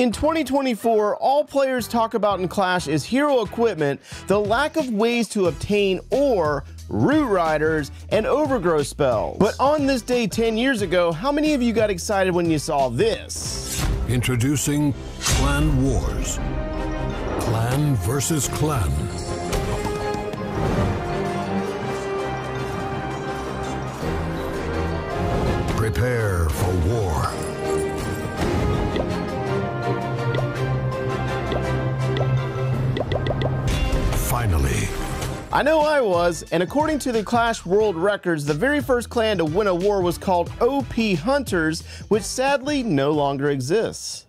In 2024, all players talk about in Clash is hero equipment, the lack of ways to obtain ore, root riders, and overgrowth spells. But on this day 10 years ago, how many of you got excited when you saw this? Introducing Clan Wars. Clan versus clan. Prepare for war. Finally, I know I was, and according to the Clash World Records, the very first clan to win a war was called OP Hunters, which sadly no longer exists.